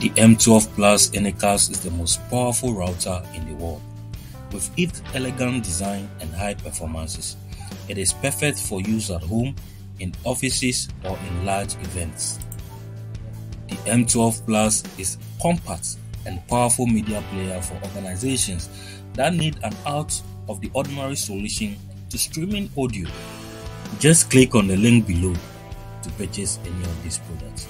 The M12 Plus Anycast is the most powerful router in the world. With its elegant design and high performances, it is perfect for use at home, in offices, or in large events. The M12 Plus is compact and powerful media player for organizations that need an out of the ordinary solution to streaming audio. Just click on the link below to purchase any of these products.